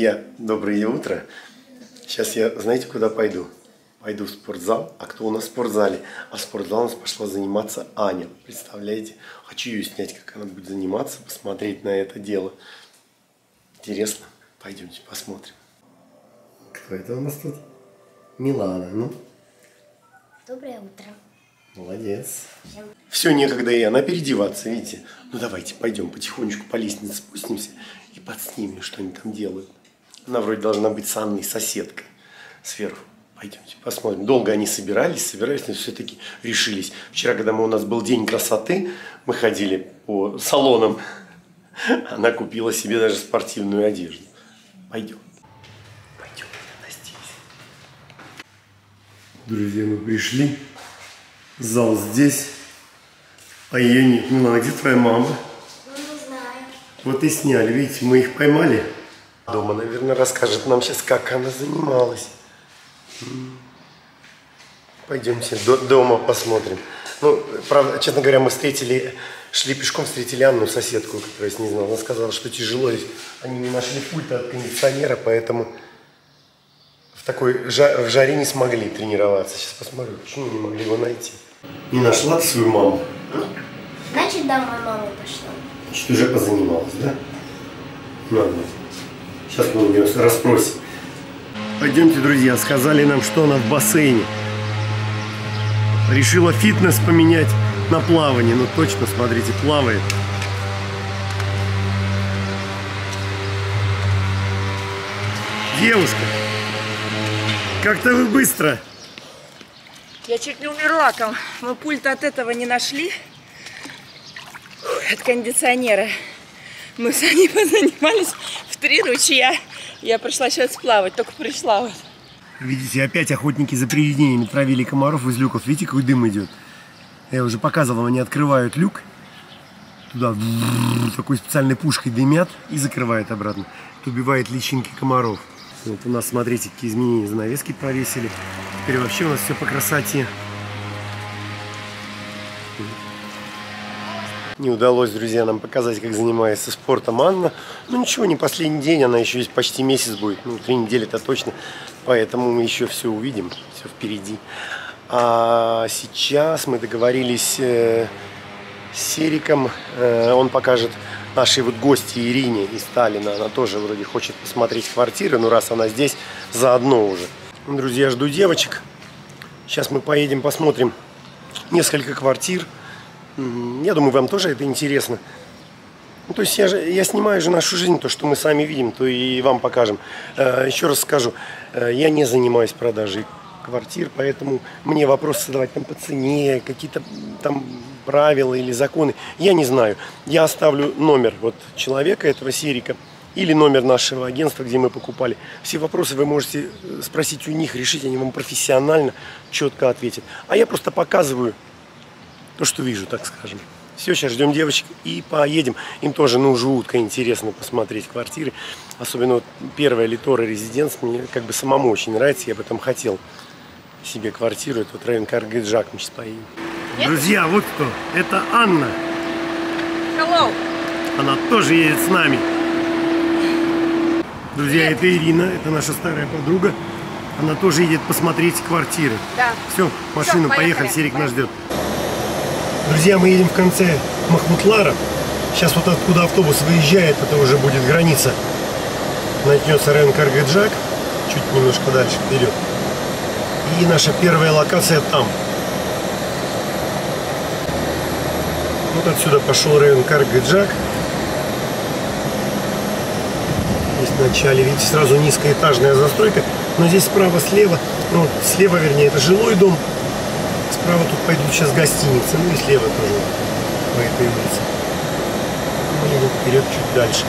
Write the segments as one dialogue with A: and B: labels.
A: Друзья, доброе утро. Сейчас я, знаете, куда пойду? Пойду в спортзал. А кто у нас в спортзале? А в спортзал у нас пошла заниматься Аня. Представляете? Хочу ее снять, как она будет заниматься, посмотреть на это дело. Интересно? Пойдемте посмотрим. Кто это у нас тут? Милана, ну?
B: Доброе утро.
A: Молодец. Все, некогда и она переодеваться, видите? Ну давайте, пойдем потихонечку по лестнице спустимся и подснимем, что они там делают. Она вроде должна быть с Анной соседкой сверху. Пойдемте посмотрим. Долго они собирались, собирались, но все-таки решились. Вчера, когда мы, у нас был день красоты, мы ходили по салонам, она купила себе даже спортивную одежду. Пойдем. Пойдем, она здесь. Друзья, мы пришли. Зал здесь. А ее нет. Ну, а где твоя мама?
B: Ну, не знаю.
A: Вот и сняли, видите, мы их поймали. Дома, наверное, расскажет нам сейчас, как она занималась. Пойдемте до- дома посмотрим. Ну, правда, честно говоря, мы встретили, шли пешком, встретили Анну, соседку, которая с ней знала. Она сказала, что тяжело, ведь они не нашли пульта от кондиционера, поэтому в такой в жаре не смогли тренироваться. Сейчас посмотрю, почему не могли его найти. Не нашла ты свою маму?
B: Значит, домой мама пошла.
A: Значит, уже позанималась, да? Ладно. Сейчас мы у нее расспросим. Пойдемте, друзья, сказали нам, что она в бассейне. Решила фитнес поменять на плавание. Ну точно, смотрите, плавает. Девушка, как-то вы быстро.
C: Я чуть не умерла там. Мы пульт от этого не нашли. От кондиционера. Мы с ней позанимались три ручья. Я пришла сейчас плавать, только пришла вот.
A: Видите, опять охотники за привидениями травили комаров из люков. Видите, какой дым идет? Я уже показывал, они открывают люк, туда такой специальной пушкой дымят и закрывают обратно. Это убивает личинки комаров. Вот у нас, смотрите, какие изменения занавески повесили. Теперь вообще у нас все по красоте. Не удалось, друзья, нам показать, как занимается спортом Анна. Ну ничего, не последний день, она еще есть почти месяц будет. Ну, три недели это точно. Поэтому мы еще все увидим, все впереди. А сейчас мы договорились э, с Сериком. Э, он покажет нашей вот гости Ирине из Сталина. Она тоже вроде хочет посмотреть квартиры, но раз она здесь, заодно уже. Друзья, жду девочек. Сейчас мы поедем посмотрим несколько квартир. Я думаю, вам тоже это интересно. Ну, то есть я, же, я снимаю же нашу жизнь, то, что мы сами видим, то и вам покажем. Э, Еще раз скажу, э, я не занимаюсь продажей квартир, поэтому мне вопросы задавать там по цене, какие-то там правила или законы, я не знаю. Я оставлю номер вот человека, этого Серика, или номер нашего агентства, где мы покупали. Все вопросы вы можете э, спросить у них, решить, они вам профессионально, четко ответят. А я просто показываю то, что вижу, так скажем. Все, сейчас ждем девочек и поедем. Им тоже, ну, жутко интересно посмотреть квартиры. Особенно вот первая Литора Резиденс. Мне как бы самому очень нравится. Я бы там хотел себе квартиру. Это вот район Каргиджак. Мы сейчас поедем. Друзья, вот кто. Это Анна.
C: Hello!
A: Она тоже едет с нами. Друзья, это Ирина. Это наша старая подруга. Она тоже едет посмотреть квартиры.
C: Да.
A: Все, машину,
C: Всё,
A: поехали,
C: поехали.
A: Серик нас ждет. Друзья, мы едем в конце Махмутлара. Сейчас вот откуда автобус выезжает, это уже будет граница. Начнется район Каргаджак, чуть немножко дальше, вперед. И наша первая локация там. Вот отсюда пошел район Каргаджак. Здесь в начале, видите, сразу низкоэтажная застройка. Но здесь справа, слева, ну, слева, вернее, это жилой дом. Справа тут пойдут сейчас гостиницы, ну и слева тоже по этой улице. Мы едем вперед чуть дальше.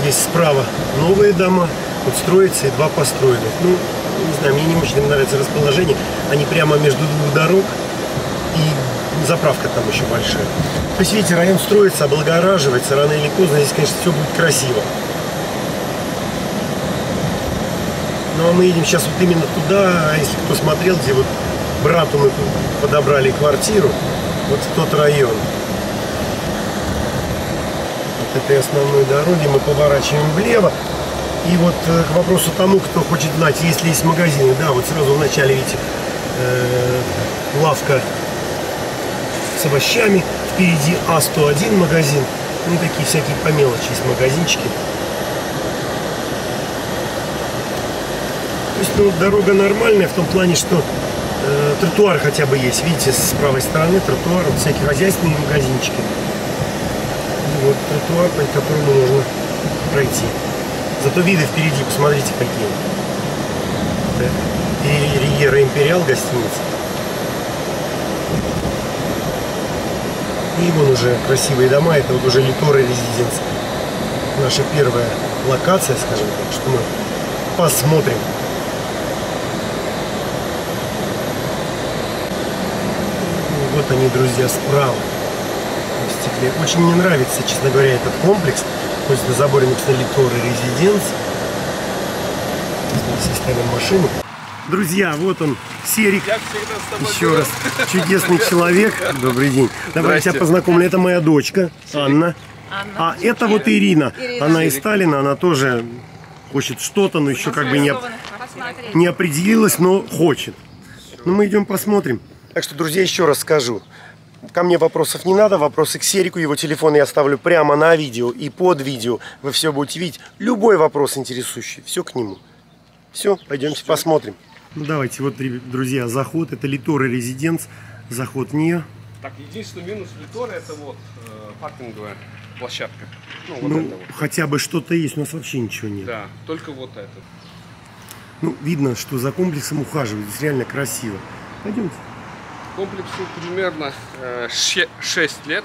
A: Здесь справа новые дома, вот строится и два построенных. Ну, не знаю, мне не очень нравится расположение. Они прямо между двух дорог и заправка там еще большая. То есть, видите, район строится, облагораживается, рано или поздно здесь, конечно, все будет красиво. Ну а мы едем сейчас вот именно туда, если кто смотрел, где вот брату мы подобрали квартиру, вот в тот район. Вот этой основной дороги мы поворачиваем влево. И вот э, к вопросу тому, кто хочет знать, если есть магазины, да, вот сразу в начале, видите, э, лавка с овощами, впереди А101 магазин, ну такие всякие по мелочи есть магазинчики. То есть, ну, дорога нормальная в том плане, что тротуар хотя бы есть, видите, с правой стороны тротуар, вот всякие хозяйственные магазинчики. И вот тротуар, по которому можно пройти. Зато виды впереди, посмотрите какие. И Риера Империал гостиница. И вон уже красивые дома, это вот уже Литоры резиденция. Наша первая локация, скажем так, что мы посмотрим. Вот они, друзья, справа. В стекле. Очень мне нравится, честно говоря, этот комплекс. Пусть на заборе написано Литоры Резиденс. Здесь ставим машину. Друзья, вот он, Серик. Еще раз. Чудесный человек. Добрый день. Давай я тебя познакомлю. Это моя дочка, Анна. А это вот Ирина. Она из Сталина, она тоже хочет что-то, но еще как бы не, не определилась, но хочет. Ну, мы идем посмотрим. Так что, друзья, еще раз скажу. Ко мне вопросов не надо, вопросы к Серику, его телефон я оставлю прямо на видео и под видео. Вы все будете видеть. Любой вопрос интересующий, все к нему. Все, пойдемте посмотрим. Ну давайте, вот, друзья, заход, это Литоры Резиденс, заход в нее.
D: Так, единственный минус Литора это вот э, паркинговая площадка. Ну, вот
A: Ну,
D: это вот.
A: хотя бы что-то есть, у нас вообще ничего нет.
D: Да, только вот это.
A: Ну, видно, что за комплексом ухаживают, здесь реально красиво. Пойдемте.
D: Комплексу примерно э, 6 лет.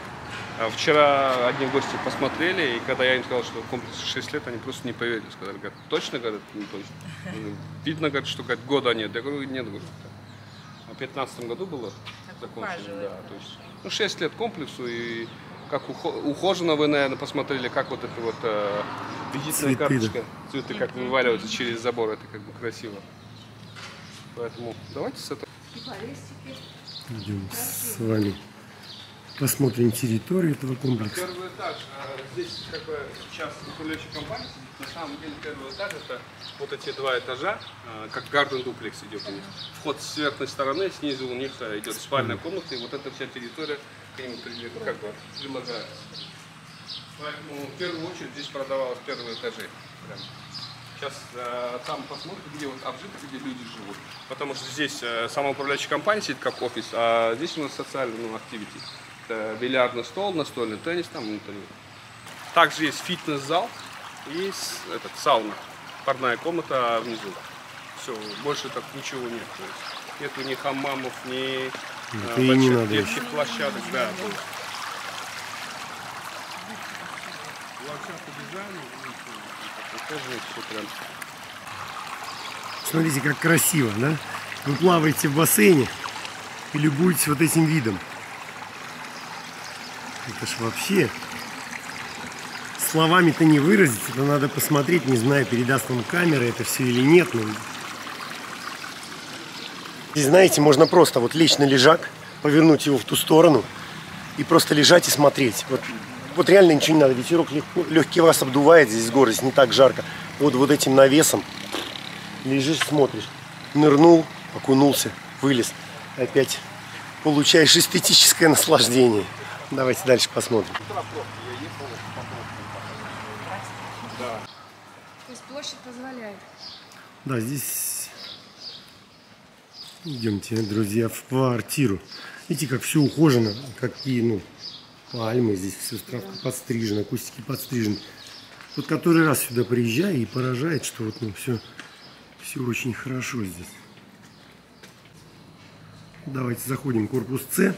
D: А Вчера одни гости посмотрели, и когда я им сказал, что комплексу 6 лет, они просто не поверили. Сказали, говорят, точно, говорят, не точно. Ну, Видно, говорят, что говорят, года нет. Я говорю, нет, говорю. А В 15 году было закончено, да. То есть, ну, 6 лет комплексу, и как ухо- ухоженно вы, наверное, посмотрели, как вот это вот э, визитная
A: Цветы, да.
D: карточка, цветы как вываливаются через забор, это как бы красиво. Поэтому давайте с этого.
A: Идем с вами. Посмотрим территорию этого комплекса.
D: Первый этаж. а, Здесь как бы сейчас управляющая компания сидит. На самом деле первый этаж это вот эти два этажа, а, как гарден дуплекс идет у них. Вход с верхней стороны, снизу у них а, идет спальная комната, и вот эта вся территория к ним как бы прилагается. Поэтому в первую очередь здесь продавалось первые этажи. Прям. Сейчас э, там посмотрим, где вот обжито, где люди живут. Потому что здесь э, самоуправляющая компания сидит как офис, а здесь у нас социальный ну, активити. Это бильярдный стол, настольный теннис там внутри. Также есть фитнес-зал и этот, сауна. Парная комната внизу. Все, больше так ничего нет. То есть нету ни хаммамов, ни э,
A: Это и не надо
D: детских площадок. Да, Ландшафт дизайна, тоже все прям
A: Смотрите, как красиво, да? Вы плаваете в бассейне и любуетесь вот этим видом. Это ж вообще словами-то не выразить, это надо посмотреть, не знаю, передаст вам камера это все или нет. Но... Здесь, знаете, можно просто вот лечь на лежак, повернуть его в ту сторону и просто лежать и смотреть. Вот, вот реально ничего не надо, ветерок легко, легкий вас обдувает здесь с горы, здесь не так жарко. Вот, вот этим навесом лежишь, смотришь. Нырнул, окунулся, вылез. Опять получаешь эстетическое наслаждение. Давайте дальше посмотрим.
C: То есть площадь позволяет.
A: Да, здесь идемте, друзья, в квартиру. Видите, как все ухожено, какие, ну, пальмы, здесь все травка подстрижена, кустики подстрижены. Вот который раз сюда приезжаю и поражает, что вот, ну, все, все очень хорошо здесь. Давайте заходим в корпус С,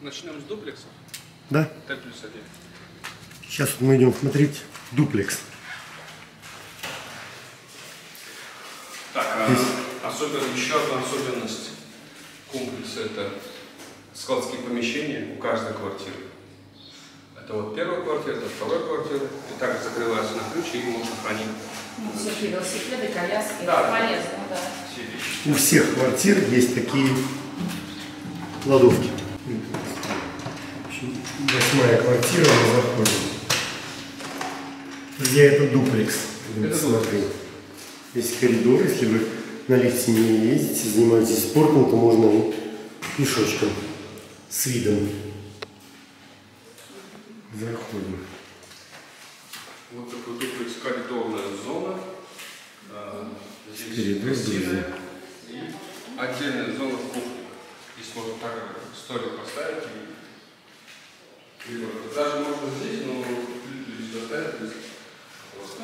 D: Начнем с дуплекса.
A: да?
D: Т плюс один.
A: Сейчас вот мы идем смотреть дуплекс.
D: Так, а особенно, еще одна особенность комплекса это складские помещения у каждой квартиры. Это вот первая квартира, это вторая квартира. И так закрывается на ключ, и можно хранить
C: Ну, всякие велосипеды, коляски.
D: Да.
C: Это полезно, да.
D: все вещи.
A: У всех квартир есть такие кладовки. В общем, Восьмая квартира, мы заходим. Друзья, это дуплекс.
D: Это.
A: Есть коридор, если вы на лифте не ездите, занимаетесь спортом, то можно и пешочком с видом. Заходим.
D: Вот такой дуплекс коридорная зона. А, Здесь
A: друзья.
D: и отдельная зона кухни. Здесь можно так столик поставить и либо даже можно здесь, но люди доставят здесь. Вот.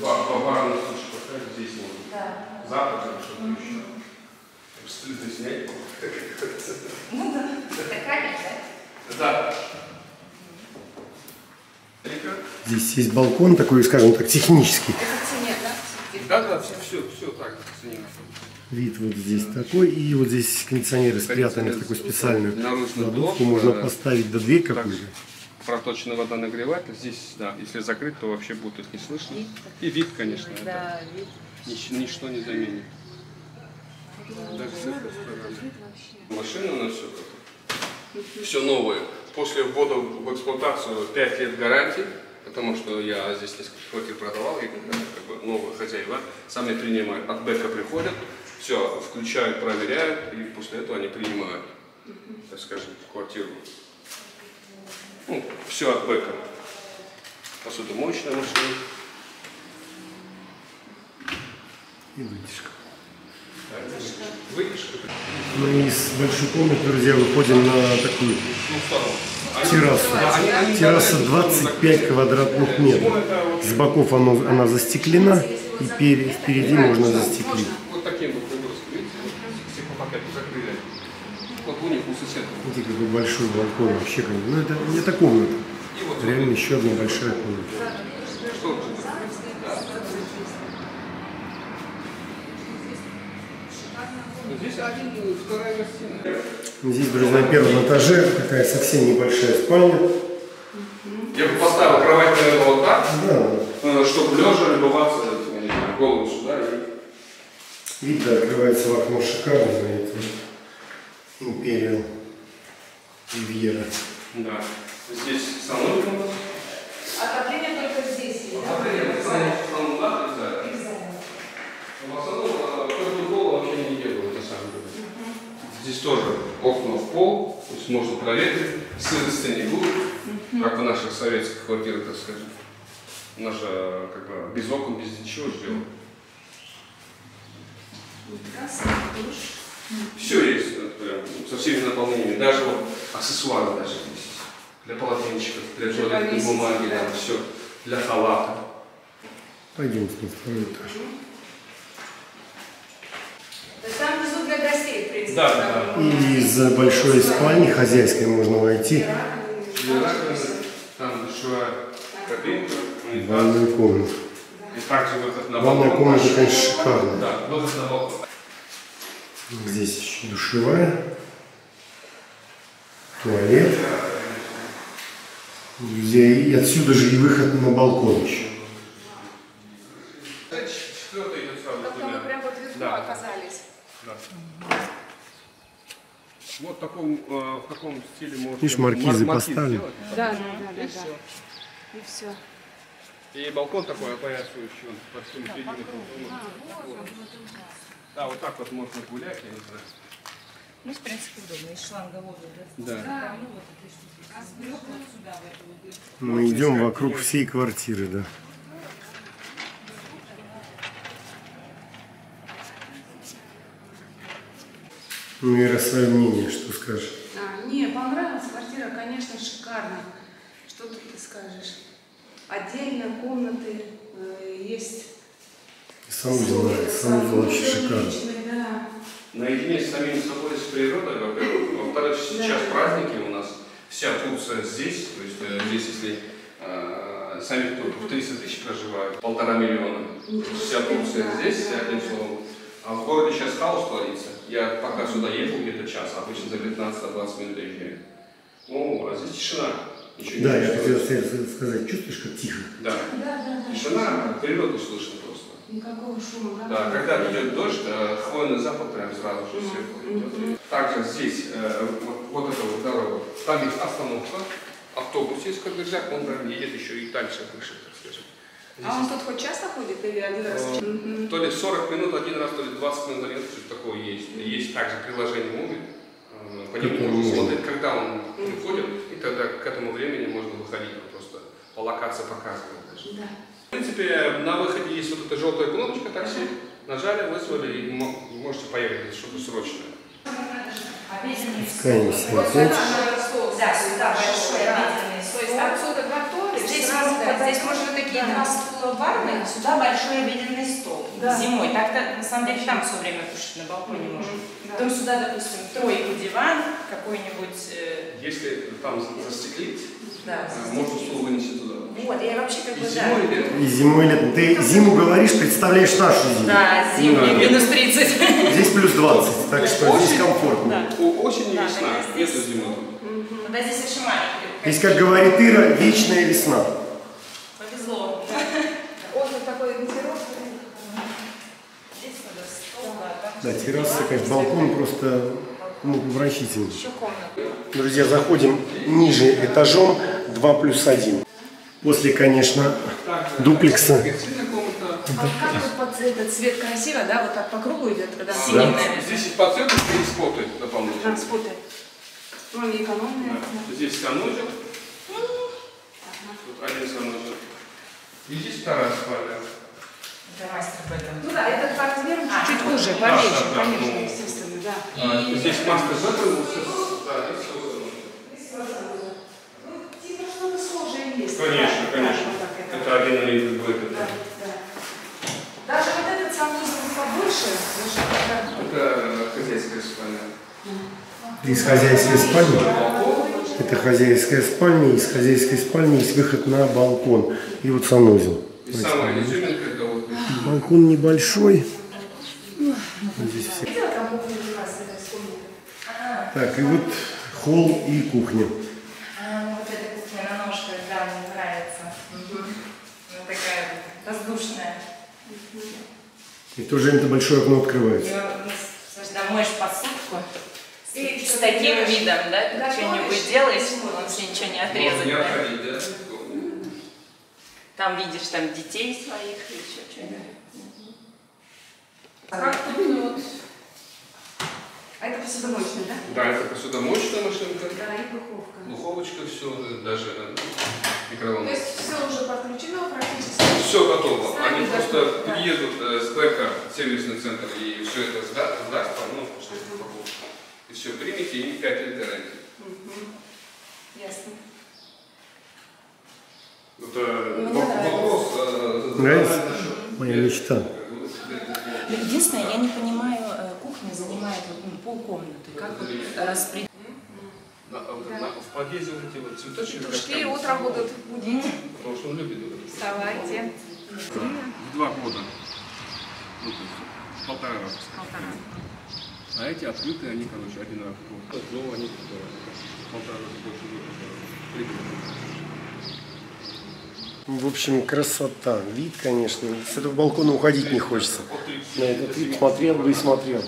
D: Ба- ба- Барный случай поставить здесь можно. Запад или что-то еще. Стыдно снять. Да. Рика?
A: Здесь есть балкон такой, скажем так, технический.
D: Да, да, все, все, все так.
A: Вид вот здесь такой. И вот здесь кондиционеры спрятаны в такую специальную кладовку. Можно
D: э,
A: поставить до дверь какую-то.
D: проточная вода нагревает, а здесь, да, если закрыть, то вообще будет их не слышно. И вид, конечно, это
C: Да, вид.
D: нич- ничто не заменит. Даже. Машина у нас все все новое. После ввода в эксплуатацию 5 лет гарантии, потому что я здесь несколько квартир продавал, и как бы новые хозяева сами принимают. От бэка приходят, все включают, проверяют, и после этого они принимают, так скажем, квартиру. Ну, все от бэка. Посудомоечная машина.
A: И вытяжка. Мы из большой комнаты, друзья, выходим на такую террасу. Терраса
D: даже-
A: 25 квадратных метров. С боков оно, она застеклена, и пер- впереди можно застеклить.
D: Видите,
A: какой большой балкон вообще. Ну, это эта комната. Реально еще одна большая комната.
D: что вот это? Ну, Здесь один, вторая гостиная.
A: Здесь, друзья, на первом этаже такая совсем небольшая спальня.
D: Я бы поставил кровать, наверное, вот так,
A: Да,
D: чтобы лежа любоваться, я не знаю, голову сюда и
A: вид, да, открывается в окно шикарно на. Империал Ривьера.
D: Да. Здесь санузел у нас.
C: Отопление только здесь есть, да?
D: Отопление в самом- в самом да, обязательно. В основном а, каждую пол вообще не делают, на самом деле. Здесь тоже окна в пол, то есть можно проветрить, сырости не будет, как в наших советских квартирах, так скажем. У нас же как бы без окон, без ничего сделано. Все есть, прям, со всеми наполнениями, даже вот аксессуары даже есть. Для полотенчиков, для туалетной бумаги,
C: да.
D: все. Для халата.
A: Пойдемте на второй этаж.
C: То есть там внизу для гостей, в принципе.
D: Да, да.
A: И из большой спальни хозяйской можно войти
D: там кабинка,
A: ванную комнату.
D: И также выход на
A: Ванная
D: балкон.
A: комната, конечно, шикарная.
D: Да, выход на балкон.
A: Здесь еще душевая, туалет. Друзья, и отсюда же и выход на балкон еще.
D: Четвертый идет сразу
C: Как-то мы прям вот вверху
D: Да.
C: оказались.
D: Вот в таком, э, в таком стиле можно
A: Видишь, маркизы поставили.
C: Да, да, да, да. И все. И все.
D: И балкон такой опоясывающий, он по всем периметру дома. Вот. Да, вот так вот можно гулять, я не знаю.
C: Ну, в принципе, удобно. Из шланга воду,
D: Да.
C: да? Ну, вот. А сбрёк вот сюда, в эту вот дырку.
A: Мы идем вокруг всей квартиры, да. Ну, Ира, свое мнение, что скажешь?
E: А, не, понравилась квартира, конечно, шикарная. Что тут ты скажешь? Отдельно комнаты э, есть.
A: Санузел, санузел вообще шикарный.
E: личный, да.
D: Наедине с самим собой, с природой, во-первых. Во-вторых, сейчас праздники у нас, вся Турция здесь, то есть э, здесь, если э, сами в 30 тысяч проживают, полтора миллиона. Вся Турция здесь, одним словом. А в городе сейчас хаос творится. Я пока сюда ехал где-то час, обычно за 15-20 минут доезжаю. Ну, а здесь тишина. Ничего не
A: Да, я
D: чувствуешь.
A: хотел сказать, чувствуешь, как тихо?
D: Да.
E: Да, да, да.
D: Тишина, природу слышно просто.
E: Никакого шума.
D: Да, когда идет дождь, э, хвойный запах прям сразу же сверху идет. Также здесь, э, вот, вот эта вот дорога, там есть остановка, автобус есть, как он прям едет еще и дальше выше.
E: А он тут хоть часто ходит или один раз? в час? Мгм.
D: То ли 40 минут один раз, то ли 20 минут один раз, что такое есть. Есть также приложение Муви. Э, По нему можно смотреть, когда он приходит, и тогда к этому времени можно выходить. Он просто по локации показывает. даже.
E: Да.
D: В принципе, на выходе есть вот эта желтая кнопочка такси. Нажали, вызвали и мо- и можете поехать, что-то срочное.
A: Спускаемся опять.
C: Да, сюда большой обеденный
E: То есть
C: стол.
E: отсюда готовишь,
C: Здесь, здесь можно такие два стула барные, сюда большой обеденный стол.
E: Да.
C: Зимой. Так-то, на самом деле, там все время кушать на балконе
E: Мгм.
C: можно.
E: Да.
C: Потом сюда, допустим, тройку диван, какой-нибудь... э,
D: Если там застеклить,
C: да,
D: э, можно стул вынести туда.
C: Вот, я вообще как
D: И
C: бы,
D: зимой,
C: да.
D: и летом.
A: И зимой, и летом. Ты зиму говоришь, представляешь нашу зиму.
C: Да, зимний,
D: Да.
C: минус 30.
A: Здесь плюс 20, так что здесь комфортно.
C: Да.
D: Осень и
C: Да,
D: весна, нету
C: здесь-
D: зимы.
C: Ну, да, здесь очень маленький.
A: Здесь, как говорит Ира, вечная весна.
C: Повезло.
E: Окна такой ветерок.
C: Здесь надо стол, да, там
A: Да, терраса, конечно, балкон просто ну, вращительный.
C: еще комната.
A: Друзья, заходим ниже этажом 2 плюс 1. После, конечно, дуплекса.
E: А как под этот цвет красиво, да? Вот так по кругу идет, когда
C: Синий,
D: Да.
C: наверное.
D: Здесь есть по цвету, здесь споты дополнительные.
E: транспорты. Ну, они экономные.
D: Да. Здесь санузел. Тут один санузел. И здесь вторая спальня.
C: Это.
E: Ну да, этот по размеру
C: А,
E: чуть-чуть
C: ну,
E: уже,
D: да,
E: поменьше,
D: да, да,
E: конечно,
D: ну.
E: Да.
D: А, Здесь маска с- да, и с-
E: Ну, типа что-то схожее есть.
D: Конечно,
E: Да,
D: конечно.
E: да, это.
D: Один бы это.
E: Да, да. Даже вот этот санузел побольше,
D: Это хозяйская спальня.
A: Из хозяйской спальни. Это хозяйская спальня. Из хозяйской спальни есть выход на балкон. И вот санузел.
D: И самая изюминка это вот
A: Балкон небольшой. Здесь все.
E: Видела, там кухня была с этой с комнатой?
A: Так, и вот холл и кухня.
C: А, ну вот эта кухня на ножках, да, мне нравится. Она такая воздушная.
A: И в то же время это большое окно открывается.
C: ну, слушай, да, моешь посудку. С,
E: И
C: с таким
E: делаешь?
C: видом, да?
E: Готовишь?
C: Что-нибудь делаешь, он все ничего не отрезать.
D: можно не
C: да. Там видишь там детей своих и еще что-нибудь.
E: Как тут, ну вот... А это посудомоечная, да?
D: Да, это посудомоечная машинка.
E: Да, и духовка.
D: Духовочка, все, даже э,
E: То
D: микроволновка.
E: есть все уже подключено практически.
D: Все готово.
E: Сами
D: Они просто
E: да.
D: приедут э, с БЭКа, сервисный центр, и все это сда- сдаст вам, ну, что упаковку. И все, примите, и 5 лет гарантии.
E: Ясно.
D: Это вопрос. э,
A: Нравится? Моя мечта.
C: Единственное, я не понимаю, э, занимает ну, полкомнаты. Как вот распределить?
D: На- В подъезде вот эти вот цветочки.
E: Петушки утром будут будить.
D: Потому что он любит это.
E: Вставайте.
D: В два года. Ну, то есть полтора раза. А эти открытые, они, короче, один раз в год. Но они полтора раза больше не прибыли.
A: В общем, красота. Вид, конечно. С этого балкона уходить не хочется. На этот вид смотрел бы и смотрел.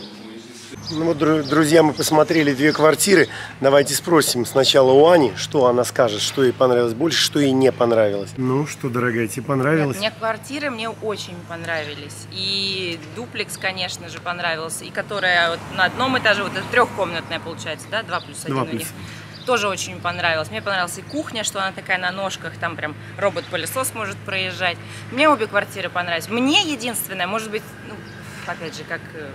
A: Ну вот, дру- друзья, мы посмотрели две квартиры. Давайте спросим сначала у Ани, что она скажет, что ей понравилось больше, что ей не понравилось. Ну что, дорогая, тебе понравилось?
C: Мне квартиры мне очень понравились. И дуплекс, конечно же, понравился. И которая вот на одном этаже, вот это трехкомнатная получается, да, 2 плюс 1
A: Два
C: у
A: плюс.
C: них. Тоже очень понравилось. Мне понравилась и кухня, что она такая на ножках, там прям робот-пылесос может проезжать. Мне обе квартиры понравились. Мне единственное, может быть, ну, опять же, как э,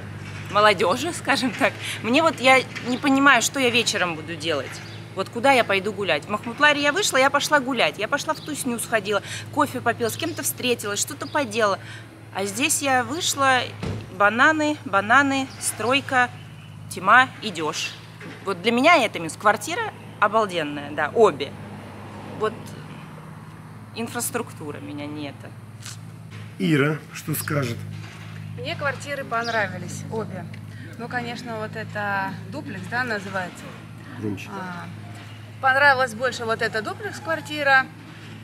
C: молодежи, скажем так, мне вот я не понимаю, что я вечером буду делать. Вот куда я пойду гулять? В Махмутларе я вышла, я пошла гулять. Я пошла в Тусню сходила, кофе попила, с кем-то встретилась, что-то поделала. А здесь я вышла, бананы, бананы, стройка, тьма, идешь. Вот для меня это минус. Квартира обалденная, да, обе. Вот инфраструктура меня не это.
A: Ира, что скажет?
E: Мне квартиры понравились, обе. Ну, конечно, вот это дуплекс, да, называется.
A: Громче.
E: А, понравилась больше вот эта дуплекс-квартира.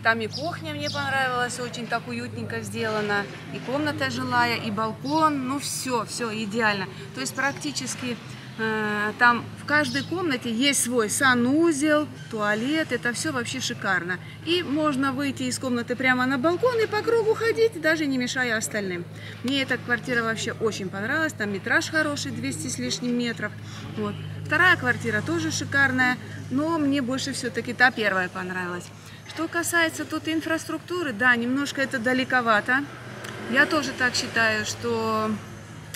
E: Там и кухня мне понравилась, очень так уютненько сделана. И комната жилая, и балкон, ну все, все идеально. То есть практически Там в каждой комнате есть свой санузел, туалет, это все вообще шикарно. И можно выйти из комнаты прямо на балкон и по кругу ходить, даже не мешая остальным. Мне эта квартира вообще очень понравилась, там метраж хороший, 200 с лишним метров. Вот. Вторая квартира тоже шикарная, но мне больше все-таки та первая понравилась. Что касается тут инфраструктуры, да, немножко это далековато. Я тоже так считаю, что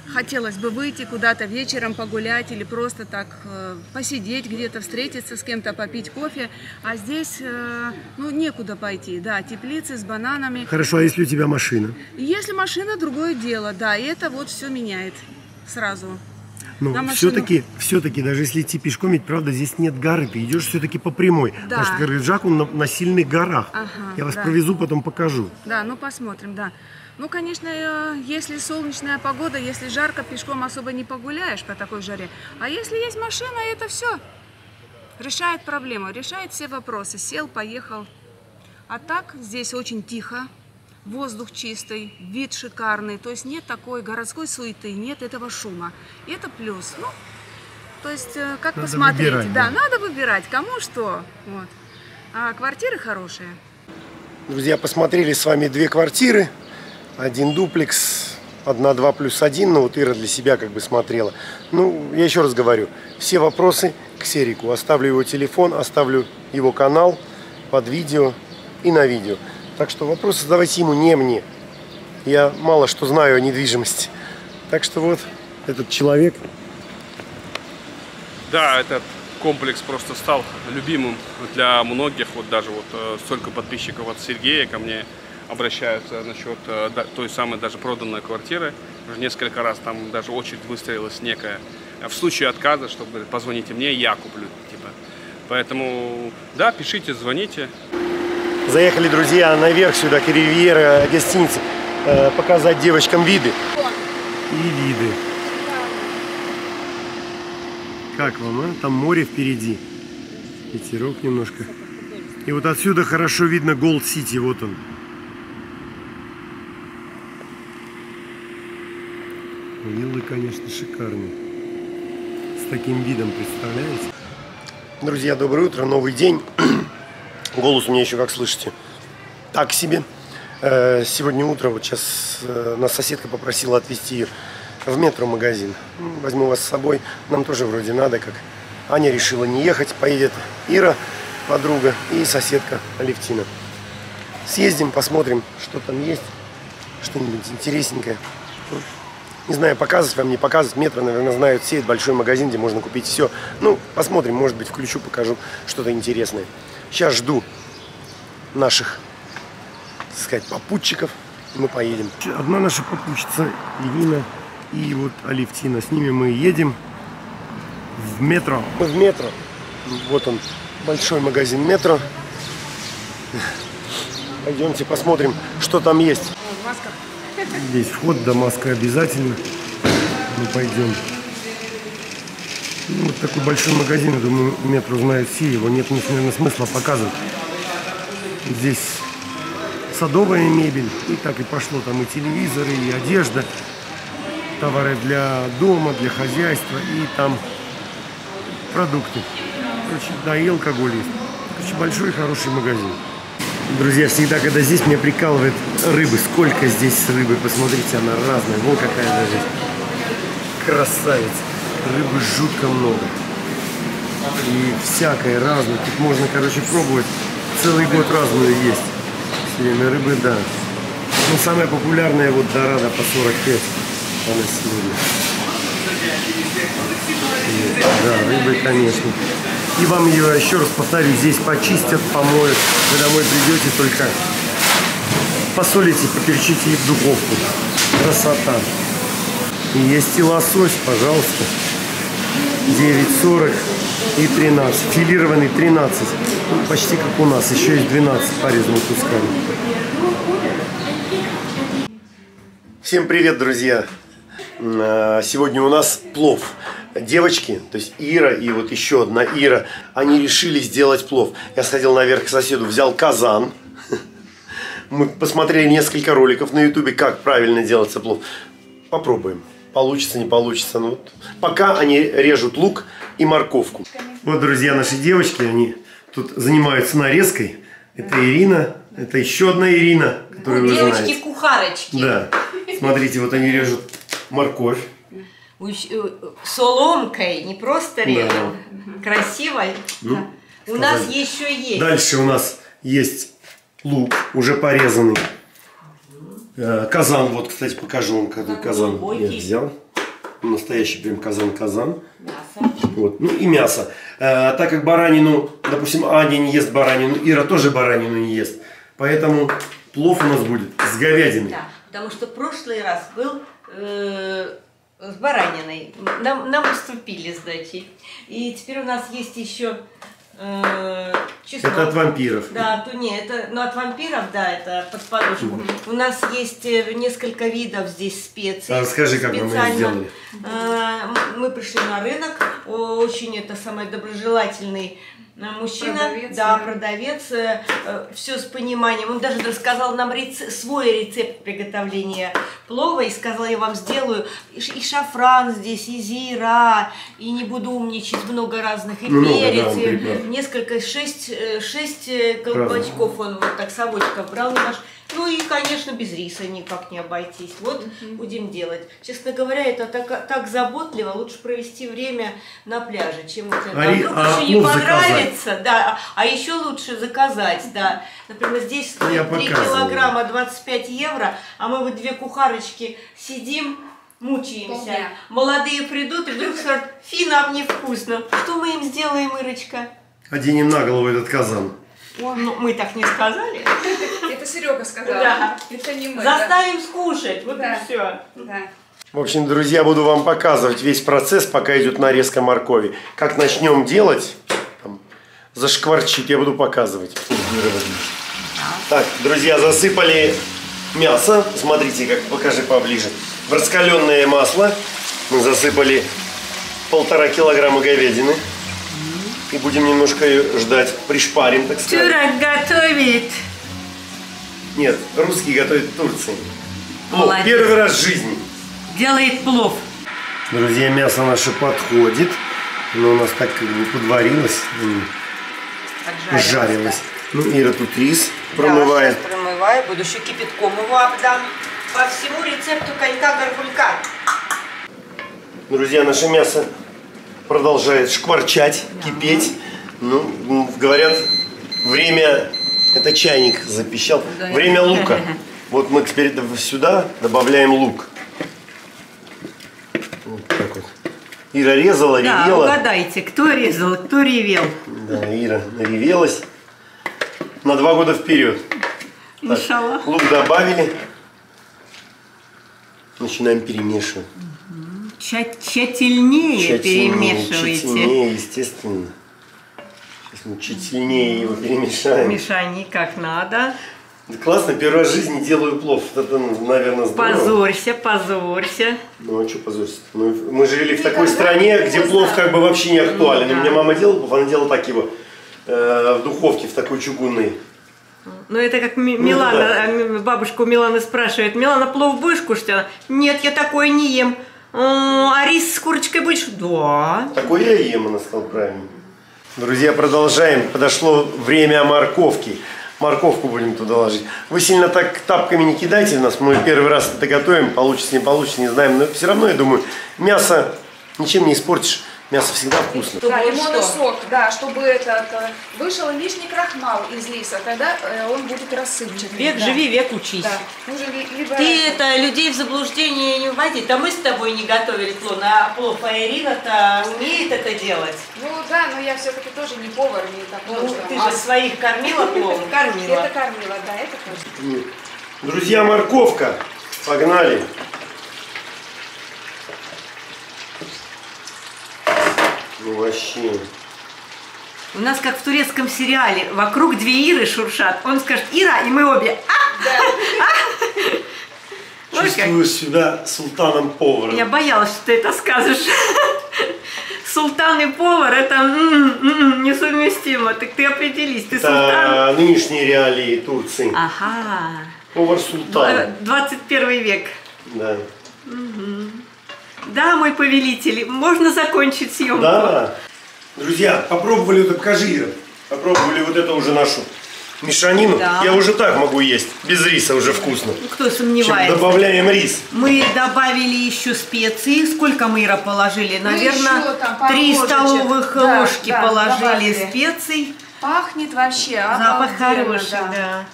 E: хотелось бы выйти куда-то вечером погулять или просто так э, посидеть где-то, встретиться с кем-то, попить кофе. А здесь, э, ну, некуда пойти. Да, теплицы с бананами.
A: Хорошо, а если у тебя машина?
E: Если машина, другое дело, да, и это вот все меняет сразу.
A: Ну, все-таки, все-таки, даже если идти пешком, ведь правда здесь нет горы, ты идешь все-таки по прямой.
E: Да.
A: Потому что Кыргызжак, он на, на сильных горах.
E: Ага,
A: Я вас
E: да.
A: провезу, потом покажу.
E: Да, ну посмотрим, да. Ну, конечно, э, если солнечная погода, если жарко, пешком особо не погуляешь по такой жаре. А если есть машина, это все решает проблему, решает все вопросы. Сел, поехал. А так здесь очень тихо, воздух чистый, вид шикарный. То есть нет такой городской суеты, нет этого шума. И это плюс. Ну, то есть, э, как
A: Надо
E: посмотреть.
A: выбирать,
E: да,
A: да.
E: надо выбирать, кому что. Вот. А квартиры хорошие.
A: Друзья, посмотрели с вами две квартиры. Один дуплекс, одна 2 плюс 1. Ну, вот Ира для себя как бы смотрела. Ну, я еще раз говорю, все вопросы к Серику. Оставлю его телефон, оставлю его канал под видео и на видео. Так что вопросы задавайте ему, не мне. Я мало что знаю о недвижимости. Так что вот этот человек
D: Да, этот комплекс просто стал любимым для многих. Вот даже вот э, столько подписчиков от Сергея ко мне обращаются насчет э, той самой даже проданной квартиры. Уже несколько раз там даже очередь выстроилась некая. В случае отказа, чтобы позвоните мне, я куплю. Типа. Поэтому, да, пишите, звоните.
A: Заехали, друзья, наверх сюда, к Ривьера гостинице, э, показать девочкам виды. И виды. Как вам, а? Там море впереди. Ветерок немножко. И вот отсюда хорошо видно Голд Сити, вот он. Виллы, конечно, шикарные. С таким видом, представляете? Друзья, доброе утро, новый день. Голос у меня еще, как слышите, так себе. Э, Сегодня утром, вот сейчас э, нас соседка попросила отвезти ее в метро-магазин. Ну, Возьму вас с собой, нам тоже вроде надо, как Аня решила не ехать, поедет Ира, подруга, и соседка Алевтина. Съездим, посмотрим, что там есть, что-нибудь интересненькое. Ну, Не знаю, показывать вам, не показывать. Метро, наверное, знают все. Это большой магазин, где можно купить все. Ну, посмотрим, может быть, включу, покажу что-то интересное. Сейчас жду наших, так сказать, попутчиков. Мы поедем. Одна наша попутчица, Ирина и вот Алевтина. С ними мы едем в метро. Мы в метро. Вот он, большой магазин метро. Пойдемте посмотрим, что там есть. Здесь вход, до маска обязательно. Мы пойдем. Ну, вот такой большой магазин, думаю, метро знают все, его нет, наверное, смысла показывать. Здесь садовая мебель, и так и пошло, там и телевизоры, и одежда, товары для дома, для хозяйства, и там продукты. Короче, да, и алкоголь есть. Короче, большой хороший магазин. Друзья, всегда, когда здесь, меня прикалывает рыбы. Сколько здесь рыбы, посмотрите, она разная. Вон какая даже. Красавица. Рыбы жутко много. И всякой разной. Тут можно, короче, пробовать целый год разную есть. Все время рыбы, да. Ну, самая популярная вот дорада по 45. Она сегодня. И, Да, рыбы, конечно. И вам ее, еще раз повторю, здесь почистят, помоют. Вы домой придете, только посолите, поперчите и в духовку. Красота. И есть и лосось, пожалуйста. 9,40 и 13. Филированный 13. Ну, почти как у нас. Еще есть 12 порезанных кусками. Всем привет, друзья! М, Сегодня у нас плов. Девочки, то есть Ира и вот еще одна Ира, они решили сделать плов. Я сходил наверх к соседу, взял казан. Мы посмотрели несколько роликов на ютубе, как правильно делается плов. Попробуем. Получится, не получится. Ну, вот пока они режут лук и морковку. Вот, друзья, наши девочки, они тут занимаются нарезкой. Это Ирина, это еще одна Ирина, которую вы знаете.
F: Девочки-кухарочки.
A: Да. Смотрите, вот они режут морковь.
F: Э, Соломкой, не просто режем. Красивой.
A: Ну,
F: У нас еще есть.
A: Дальше у нас есть лук, уже порезанный. Э, Казан, вот, кстати, покажу вам, какой казан я взял. Настоящий прям казан-казан.
F: Мясо.
A: Вот. Ну и мясо. Э, так как баранину, допустим, Аня не ест баранину, Ира тоже баранину не ест. Поэтому плов у нас будет с говядиной.
F: Да, потому что прошлый раз был э, с бараниной. Нам, нам уступили сдачи. И теперь у нас есть еще э, чеснок.
A: Это от вампиров.
F: Да, то не, это, ну от вампиров, да, это под подушку. У нас есть э, несколько видов здесь специй.
A: А расскажи, как мы
F: Специально,
A: сделали.
F: э, Мы пришли на рынок, очень это самый доброжелательный мужчина,
E: Продавец,
F: да,
E: да.
F: продавец, все с пониманием. Он даже рассказал нам рец- свой рецепт приготовления плова и сказал, я вам сделаю и ш- и шафран здесь, и зира, и не буду умничать, много разных, и
A: Много, да,
F: перец, и
A: прибрал.
F: несколько, шесть, э, шесть э, колпачков он вот так совочков брал наш. Ну и, конечно, без риса никак не обойтись. Вот будем делать. Честно говоря, это так, так заботливо. Лучше провести время на пляже, чем вот это.
A: А ри-
F: вдруг
A: а
F: еще не
A: плов
F: понравится, да. А еще лучше заказать, да. Например, здесь
A: Ну, я
F: стоит 3
A: показываю.
F: килограмма 25 евро, а мы вот две кухарочки сидим, мучаемся. Молодые придут и вдруг скажут, фи, нам невкусно. Что мы им сделаем, Ирочка?
A: Оденем на голову этот казан.
F: Ну, мы так не сказали.
E: Это Серега сказал.
F: Да.
E: Это не мы. да.
F: Заставим скушать, вот
E: Да.
F: и все.
E: Да.
A: В общем, друзья, буду вам показывать весь процесс, пока идет нарезка моркови. Как начнем делать, зашкварчит, я буду показывать. Так, друзья, засыпали мясо. Смотрите, как покажи поближе. В раскаленное масло мы засыпали полтора килограмма говядины. И будем немножко ее ждать, пришпарим, так сказать.
F: Тюрок готовит.
A: Нет, русские готовят в Турции. Плов.
F: Молодец.
A: Первый раз в жизни.
F: Делает плов.
A: Друзья, мясо наше подходит. Оно у нас так как бы подварилось, жарилось. Ну, Ира тут рис промывает.
F: Да, промываю. Буду еще кипятком его обдам. По всему рецепту конька-горбулька.
A: Друзья, наше мясо продолжает шкварчать, кипеть. Ну, говорят, время... Это чайник запищал. Время лука. Вот мы теперь сюда добавляем лук. Вот так вот. Ира резала,
F: Да,
A: ревела.
F: угадайте, кто резал, кто ревел.
A: Да, Ира наревелась на два года вперед. Так, лук добавили. Начинаем перемешивать.
F: Тща- Тщательнее
A: Тщательнее,
F: перемешивайте.
A: тщательнее, естественно. Сейчас мы чуть сильнее его перемешаем.
F: Мешани как надо.
A: Да классно, первый раз в жизни делаю плов. Это, наверное, здорово.
F: Позорься, позорься.
A: Ну а что позориться? Мы, мы жили в такой стране, где плов как бы вообще не актуален. У меня мама делала плов, она делала так его э, в духовке, в такой чугунной.
F: Ну это как Ми-
A: Ну,
F: Милана,
A: да.
F: а, бабушка у Миланы спрашивает, Милана, плов будешь кушать? Она, нет, я такое не ем. «М, А рис с курочкой будешь? Да.
A: Такой я ем, она сказала правильно. Друзья, продолжаем. Подошло время морковки. Морковку будем туда ложить. Вы сильно так тапками не кидайте нас. Мы первый раз это готовим. Получится, не получится, не знаем. Но все равно, я думаю, мясо ничем не испортишь. Мясо всегда вкусно.
E: Да, лимонный сок, да, чтобы этот э, вышел лишний крахмал из лиса, тогда э, он будет рассыпчатый.
F: Век
E: да.
F: живи, век учись.
E: Да. Нужно ли- либо
F: Ты это людей в заблуждение не вводи. Да мы с тобой не готовили плов, а плов, а Ирина-то умеет это делать.
E: Ну да, но я все-таки тоже не повар, не такой,
F: Ну,
E: что
F: ты же своих кормила пловом, кормила.
E: Это кормила, да, это тоже.
A: Друзья, морковка. Погнали. Ну вообще.
F: У нас как в турецком сериале, вокруг две Иры шуршат. Он скажет Ира, и мы обе. А! Ой, как-
A: Чувствую себя султаном-поваром.
F: Я боялась, что ты это скажешь. Султан и повар это м, м, несовместимо. Так ты определись, ты султан.
A: Это нынешние реалии Турции.
F: Ага.
A: Повар-султан.
F: Э, 21 век.
A: Да.
F: Да, мой повелитель, можно закончить съемку?
A: Да. Друзья, попробовали, вот покажи. Попробовали вот это уже нашу мешанину.
F: Да.
A: Я уже так могу есть. Без риса уже вкусно.
F: Ну, Кто
A: Чем
F: сомневается.
A: добавляем рис.
F: Мы добавили еще специи. Сколько мы, Ира, положили? Наверное, три столовых
E: Да,
F: ложки
E: да,
F: положили
E: добавили.
F: специй.
E: Пахнет вообще
F: Запах хороший, да.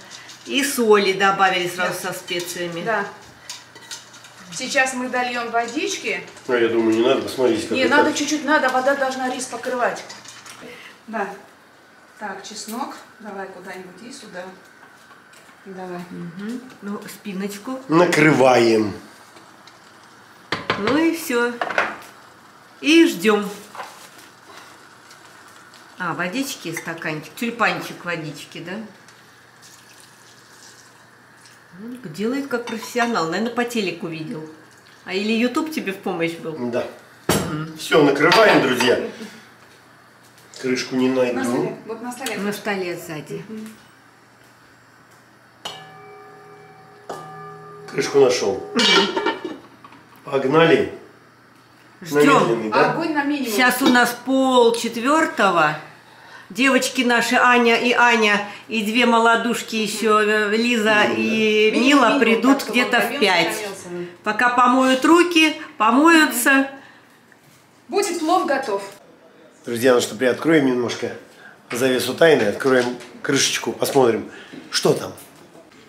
F: И соли добавили сразу со специями.
E: Да. Сейчас мы дольем водички.
A: А я думаю, не надо, посмотрите,
E: Не, надо чуть-чуть, надо, вода должна рис покрывать. Да. Так, чеснок. Давай куда-нибудь и сюда. Давай.
F: Ну, спиночку.
A: Накрываем.
F: Ну и все. И ждем. А, водички, стаканчик, тюльпанчик водички, да? Ну, Делает как профессионал. Наверное, по телеку видел. А или YouTube тебе в помощь был?
A: Да. Все, накрываем, друзья. Крышку не
E: На
A: найду.
E: столе. Вот на столе.
F: На столе сзади.
A: Крышку нашел. Погнали. На
F: Ждем.
A: медленный, да?
E: Огонь на минимум.
F: Сейчас у нас пол четвертого. Девочки наши, Аня и Аня, и две молодушки еще, э, Лиза и Мила, придут где-то в пять. Пока помоют руки, помоются.
E: Будет плов готов.
A: Друзья, ну что, приоткроем немножко завесу тайны, откроем крышечку, посмотрим, что там.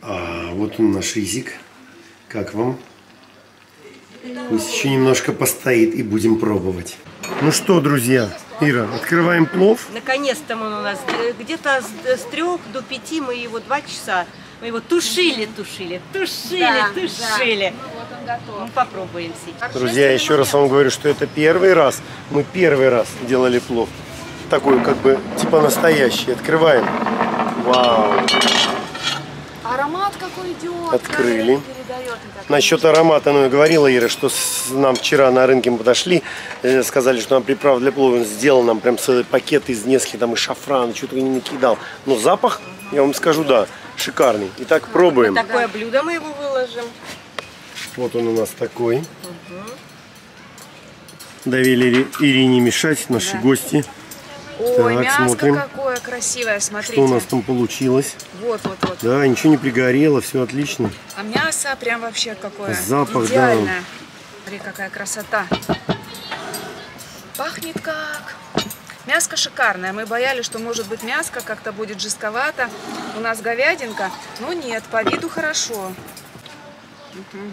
A: А, вот он наш ризик. Как вам? Пусть еще немножко постоит и будем пробовать. Ну что, друзья, Ира, открываем плов.
F: Наконец-то он у нас э, где-то с, с трех до пяти мы его два часа. Мы его тушили, тушили, тушили,
E: Да,
F: тушили.
E: Вот он готов.
F: Ну, попробуем сейчас.
A: Друзья, еще раз вам говорю, что это первый раз. Мы первый раз делали плов. Такой, как бы, типа настоящий. Открываем. Вау.
E: Аромат какой идет.
A: Открыли. Насчет аромата, ну и говорила Ира, что с- нам вчера на рынке мы подошли, э, сказали, что нам приправ для плова, сделал нам прям целый пакет из нескольких, там и шафран, что-то не накидал. Но запах, я вам скажу, да, шикарный. Итак, пробуем.
F: Такое блюдо мы его выложим.
A: Вот он у нас такой. Довели Ири- Ирине мешать, наши гости.
E: Ой,
A: Так,
E: мяско
A: смотрим.
E: какое красивое, смотрите.
A: Что у нас там получилось?
E: Вот, вот, вот.
A: Да, ничего не пригорело, все отлично.
E: А мясо прям вообще какое
A: Запах, да.
E: идеальное. Смотри, какая красота. Пахнет как. Мяско шикарное. Мы боялись, что может быть мяско как-то будет жестковато. У нас говядинка. Но нет, по виду хорошо.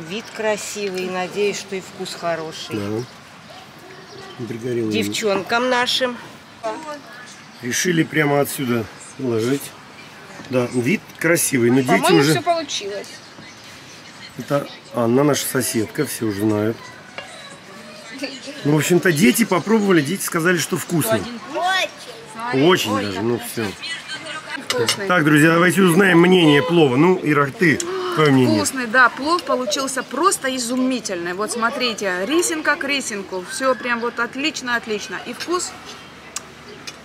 F: Вид красивый, надеюсь, что и вкус хороший.
A: Да. Пригорело.
F: Девчонкам нашим.
A: Решили прямо отсюда ложить. Да, вид красивый, но дети уже...
E: все получилось.
A: Это Анна, наша соседка, все уже знают. Ну, в общем-то, дети попробовали, дети сказали, что вкусно. Очень даже, ну все.
E: Вкусный.
A: Так, друзья, давайте узнаем мнение плова. Ну, Ира, ты, твое мнение.
E: Вкусный, да, плов получился просто изумительный. Вот смотрите, рисинка к рисинку. Все прям вот отлично-отлично. И вкус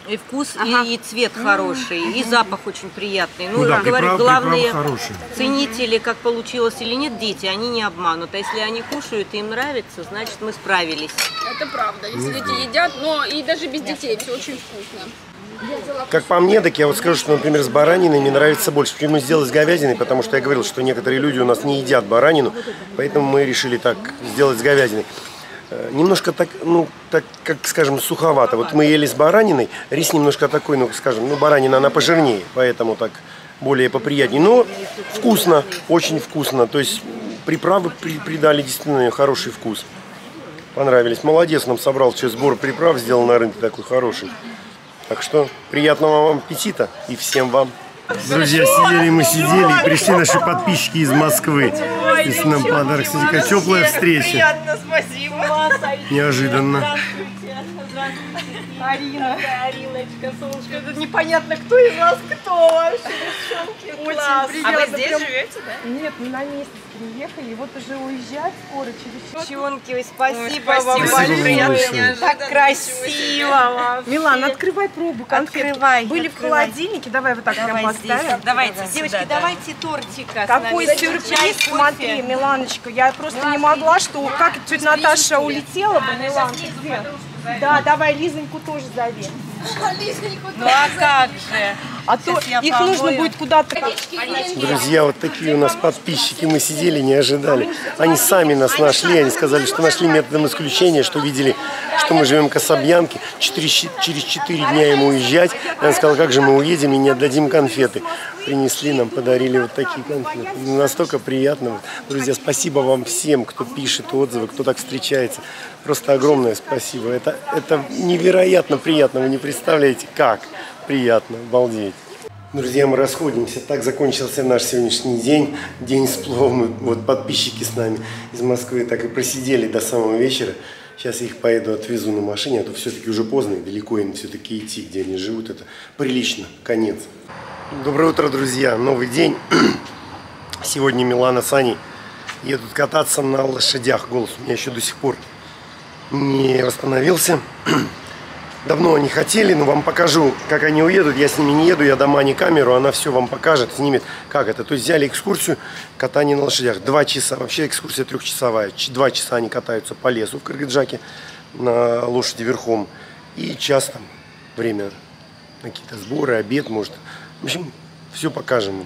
F: И вкус,
E: Ага.
F: и, и цвет хороший, и запах очень приятный. Ну,
A: Ну да,
F: как говорят,
A: приправ-
F: главные ценители, как получилось или нет, дети, они не обманут. А если они кушают и им нравится, значит мы справились.
G: Это правда. Если дети едят, но и даже без детей все очень вкусно.
A: Как по мне, так я вот скажу, что, например, с бараниной мне нравится больше. Почему сделать с говядиной? Потому что я говорил, что некоторые люди у нас не едят баранину, поэтому мы решили так сделать с говядиной. Э, Немножко так, ну, так, как, скажем, суховато. Вот мы ели с бараниной, рис немножко такой, ну, скажем, ну, баранина, она пожирнее, поэтому так более поприятнее. Но вкусно, очень вкусно. То есть приправы при- придали действительно хороший вкус. Понравились. Молодец, нам собрал сейчас сбор приправ, сделал на рынке такой хороший. Так что приятного вам аппетита и всем вам. Друзья, сидели мы сидели, и пришли наши подписчики из Москвы. Здесь нам подарок, кстати, теплая встреча.
F: Приятно, спасибо.
A: Неожиданно.
F: Здравствуйте. Арина. Ариночка, солнышко. Это непонятно, кто из вас кто вообще, девчонки. Очень
C: А вы
F: приятно.
C: здесь
F: Прям-
C: живете, да?
F: Нет, мы на месяц приехали, и вот уже уезжать скоро через Девчонки,
C: Ой,
F: спасибо,
C: спасибо,
F: вам
A: Спасибо
C: приятно,
A: большое.
F: Так красиво вообще. Милан, открывай пробу конфет.
C: Открывай,
F: Были
C: открывай.
F: в холодильнике, давай вот так прям
C: Давай здесь.
F: поставим.
C: Давайте
F: Девочки,
C: сюда, да.
F: давайте
G: тортика.
F: Какой сюрприз, смотри, Миланочка, я просто не могла, что как тетя Наташа улетела бы, Милан, ты где? Да, давай Лизоньку тоже зови.
C: Ну а как же?
F: А то их нужно будет куда-то...
A: Друзья, вот такие у нас подписчики, мы сидели, не ожидали. Они сами нас нашли, они сказали, что нашли методом исключения, что видели, что мы живем в Касабьянке. Четыре через четыре дня ему уезжать. И он сказал, как же мы уедем и не отдадим конфеты. Принесли нам, подарили вот такие конфеты. Ну, Настолько приятно. Друзья, спасибо вам всем, кто пишет отзывы, кто так встречается. Просто огромное спасибо. Это, это невероятно приятно. Вы не представляете, как приятно. Обалдеть. Друзья, мы расходимся. Так закончился наш сегодняшний день. День с пловом. Вот подписчики с нами из Москвы так и просидели до самого вечера. Сейчас их поеду отвезу на машине, а то все-таки уже поздно, и далеко им все-таки идти, где они живут. Это прилично. Конец. Доброе утро, друзья. Новый день. Сегодня Милана с Аней едут кататься на лошадях. Голос у меня еще до сих пор не восстановился. Давно они хотели, но вам покажу, как они уедут. Я с ними не еду, я дам Ане камеру, она все вам покажет, снимет, как это. То есть взяли экскурсию катание на лошадях. Два часа, вообще экскурсия трехчасовая. Два часа они катаются по лесу в Кыргыджаке на лошади верхом. И час там время на какие-то сборы, обед, может. В общем, все покажем.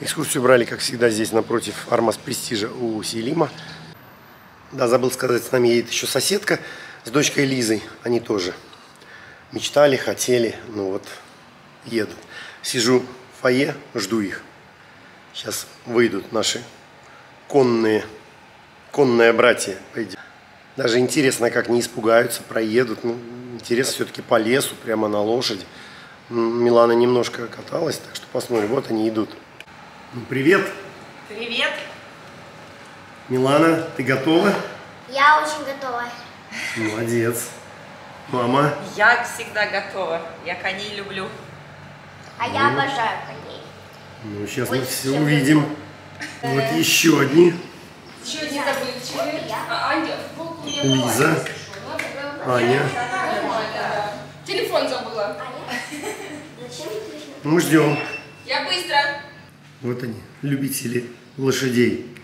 A: Экскурсию брали, как всегда, здесь напротив Армас Престижа у Селима. Да, забыл сказать, с нами едет еще соседка с дочкой Лизой. Они тоже мечтали, хотели, ну вот, едут. Сижу в фойе, жду их. Сейчас выйдут наши конные, конные братья. Пойдем. Даже интересно, как не испугаются, проедут. Ну, интересно все-таки по лесу, прямо на лошади. Милана немножко каталась, так что посмотрим. Вот они идут. Ну, привет,
C: Привет.
A: Милана, ты готова?
B: Я очень готова.
A: Молодец. Мама,
C: Я всегда готова. Я коней люблю.
B: А я обожаю коней.
A: ну сейчас мы
B: Ой,
A: все увидим. Вот еще одни. Лиза, Аня.
G: Телефон забыла.
B: Зачем ты пришла?
A: Мы ждем.
G: Я быстро.
A: Вот они, любители лошадей.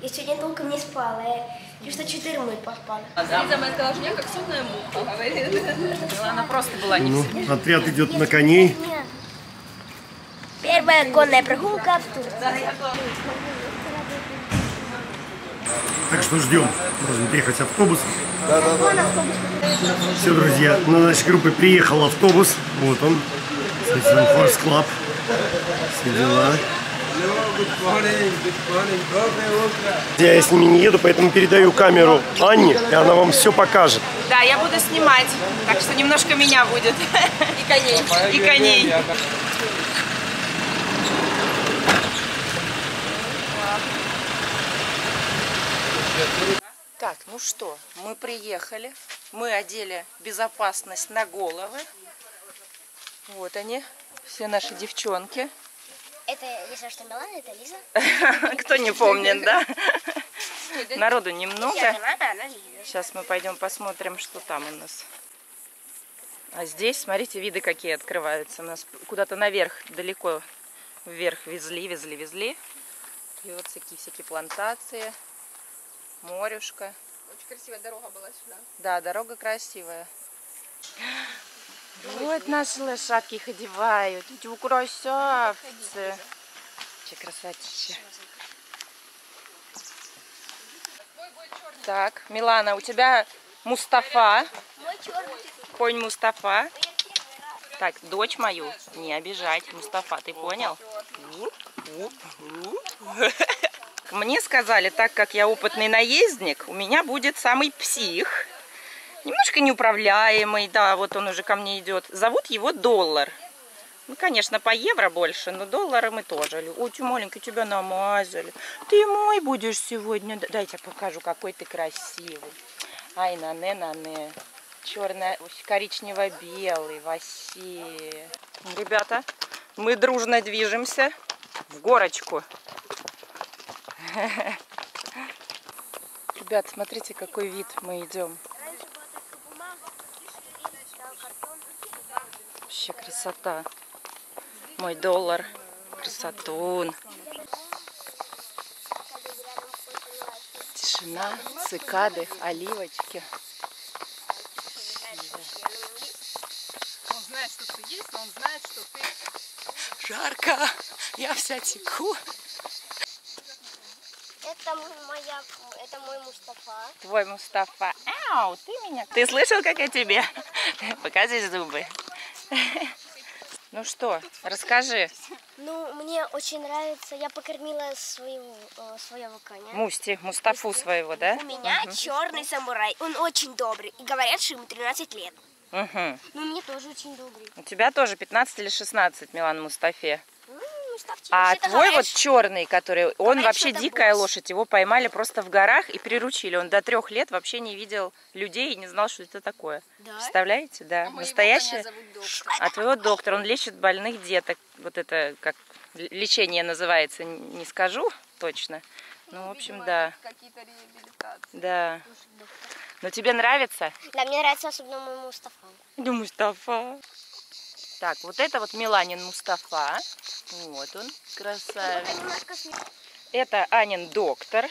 B: Я сегодня толком не спала. Я часа 4 мы поспали.
G: Лиза моя сказала, что я как сонная муха.
C: Она просто была не
A: Ну, отряд идет на коней.
B: Первая конная прогулка в Турции.
A: Так что ждем. Должен приехать автобус. Все, друзья, на нашей группе приехал автобус. Вот он. Этим Horse Club. Все дела. Я с ними не еду, поэтому передаю камеру Анне, и она вам все покажет.
C: Да, я буду снимать. Так что немножко меня будет. И коней. И коней. Так, ну что, мы приехали. Мы одели безопасность на головы. Вот они, все наши девчонки.
B: Это, если что, Милана, это Лиза.
C: Кто не помнит, да? Народу немного. Сейчас мы пойдем посмотрим, что там у нас. А здесь, смотрите, виды какие открываются. Нас куда-то наверх, далеко вверх везли, везли, везли. И вот такие всякие плантации, морюшка.
G: Очень красивая дорога была сюда.
C: Да, дорога красивая. Вот наши лошадки их одевают. Эти красавцы. Че красавчики. Так, Милана, у тебя Мустафа. Конь Мустафа. Так, дочь мою не обижать. Мустафа, ты понял? Мне сказали, так как я опытный наездник, у меня будет самый псих. Немножко неуправляемый, да, вот он уже ко мне идет. Зовут его Доллар. Ну, конечно, по евро больше, но доллары мы тоже. ты маленький, тебя намазали. Ты мой будешь сегодня. Д- Дайте я покажу, какой ты красивый. Ай, на не, на не. Черно, коричнево-белый, вообще. Ребята, мы дружно движемся в горочку. Ребят, смотрите, какой вид мы идем.
B: Раньше была только бумага, ширина, стал картон.
C: Вообще красота. Мой доллар. Красотун. Тишина, цикады, оливочки.
E: Он знает, что ты есть, но он знает, что ты
C: Жарко. Я вся теку.
B: Это моя, это мой Мустафа.
C: Твой Мустафа. Ау, ты меня... Ты слышал, как я тебе? Покажи зубы. Ну что, расскажи.
B: Ну, мне очень нравится. Я покормила своего, э, своего коня.
C: Мусти, Мустафу своего, да?
B: У меня черный самурай. Он очень добрый. И говорят, что ему 13 лет.
C: Угу.
B: Ну, мне тоже очень добрый.
C: У тебя тоже 15 или 16, Милан Мустафе.
B: Мустафчик,
C: А твой вот черный, который, он вообще дикая лошадь, его поймали просто в горах и приручили. Он до трех лет вообще не видел людей и не знал, что это такое.
B: Да?
C: Представляете, да? Настоящий.
G: коня зовут доктор.
C: А твоего доктор, он лечит больных деток. Вот это как лечение называется, не скажу точно. Ну, в общем,
G: Видимо,
C: да,
G: Какие-то реабилитации.
C: да. Но тебе нравится?
B: Да, мне нравится особенно мой Мустафа.
C: Да, Мустафа. Так, вот это вот Миланин Мустафа. Вот он, красавец. Это Анин доктор.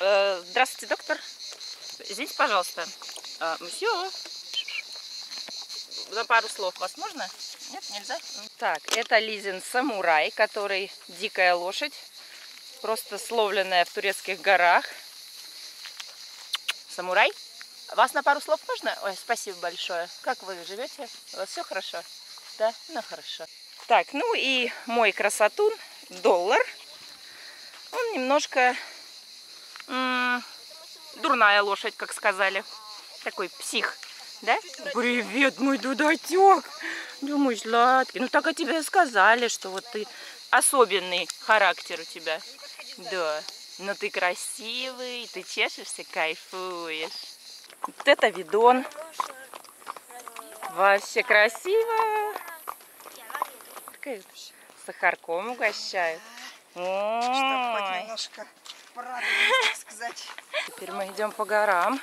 C: Э, здравствуйте, доктор. Извините, пожалуйста. А, мсье. За пару слов вас можно? Нет, нельзя? Так, это Лизин самурай, который дикая лошадь, просто словленная в турецких горах. Самурай? Вас на пару слов можно? Ой, спасибо большое. Как вы живете? У вас все хорошо? Да? Ну, хорошо. Так, ну и мой красотун, доллар. Он немножко м, дурная лошадь, как сказали. Такой псих, да? Привет, мой дудатек. Думаю, сладкий. Ну так о тебе сказали, что вот ты особенный характер у тебя. Да. Но ты красивый, ты чешешься, кайфуешь. Вот это видон. Вообще красиво. Сахарком угощают.
H: Чтобы хоть немножко порадовались, так сказать.
C: Теперь мы идем по горам.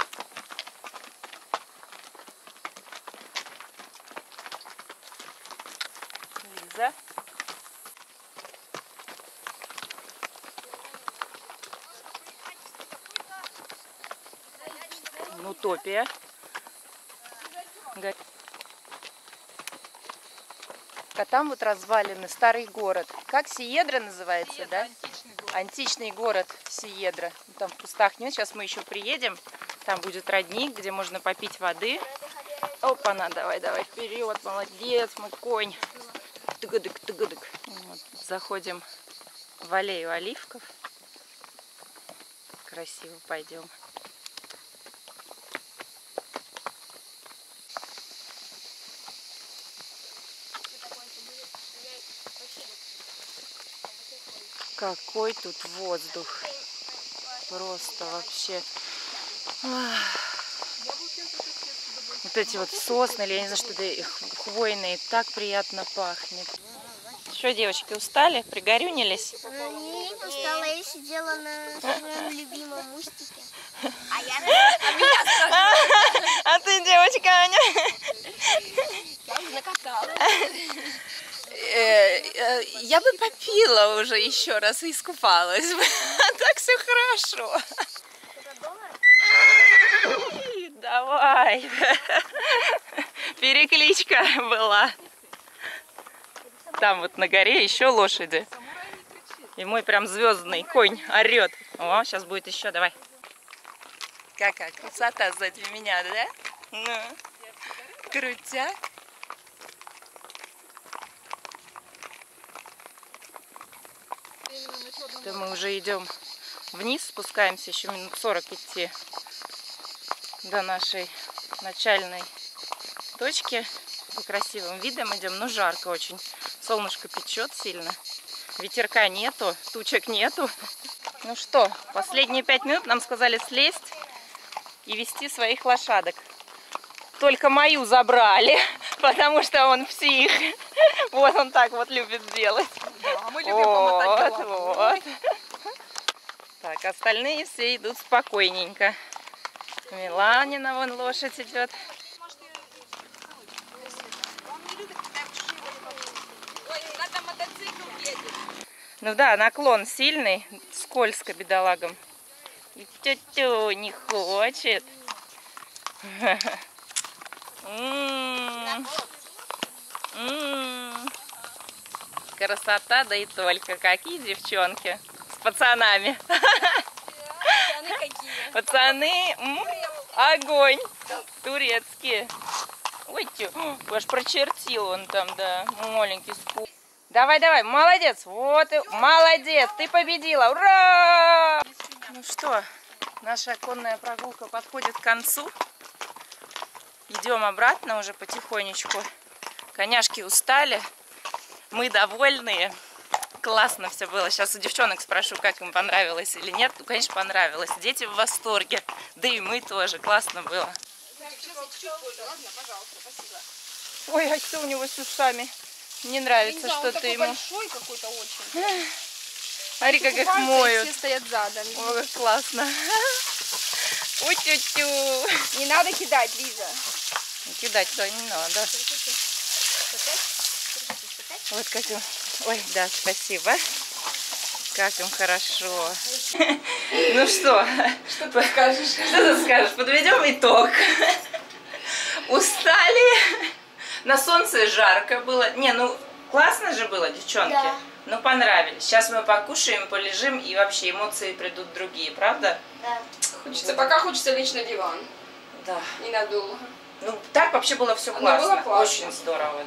C: Лиза. Утопия. Го- А там вот развалины, старый город. Как Сиедра называется, да? Античный город Сиедра. Ну, Там в кустах нет. Сейчас мы еще приедем. Там будет родник, где можно попить воды. Опа-на, давай, давай, вперед, молодец, мой конь. Тыгадык, тыгадык. Вот, заходим в аллею оливков. Красиво пойдем. Какой тут воздух. Просто вообще. Вот эти вот сосны, или я не знаю, что это их хвойные, так приятно пахнет. Что, девочки, устали? Пригорюнились?
B: Нет, устала, я сидела на своем любимом мустике. А я
C: А ты, девочка Аня? Э, Я бы попила уже еще раз и искупалась бы. А так все хорошо. Давай. Перекличка была. Там вот на горе еще лошади. И мой прям звездный конь орет. О, сейчас будет еще, давай. Какая красота сзади меня, да? Ну, крутяк. Это мы уже идем вниз, спускаемся еще минут 40 идти до нашей начальной точки. По красивым видом идем, но жарко очень. Солнышко печет сильно. Ветерка нету, тучек нету. Ну что, последние пять минут нам сказали слезть и вести своих лошадок. Только мою забрали, потому что он псих. Вот он так вот любит делать.
G: Да, мы любим
C: Вот, вот. Остальные все идут спокойненько. Миланина вон лошадь идет. Ну да, наклон сильный, скользко бедолагам. И тю-тю, не хочет. М. М. Красота, да и только. Какие девчонки пацанами.
G: Пацаны
C: огонь. Турецкие. Ой, тю, аж прочертил он там, да, маленький скул. Давай, давай, молодец, вот, и- молодец, ты победила, ура! Ну что, наша конная прогулка подходит к концу. Идем обратно уже потихонечку. Коняшки устали, мы довольные. Классно все было. Сейчас у девчонок спрошу, как им понравилось или нет. Ну, конечно, понравилось. Дети в восторге. Да и мы тоже. Классно было. Ой, а что у него с ушами? Не нравится что-то ему.
G: большой какой-то очень.
C: Смотри, как их моют.
G: Все стоят задом.
C: Ой, как классно. Ой, тю-тю.
G: Не надо кидать, Лиза.
C: Кидать туда не надо. Вот как. Ой, да, спасибо. Как им хорошо. Ну что? Что ты скажешь? Что ты скажешь? Подведем итог. Устали. На солнце жарко было. Не, ну классно же было, девчонки.
B: Да.
C: Ну понравились. Сейчас мы покушаем, полежим и вообще эмоции придут другие, правда?
B: Да.
G: Хочется, пока хочется лечь на диван.
C: Да.
G: Ненадолго.
C: Ну так вообще было все классно.
G: было классно.
C: Очень здорово.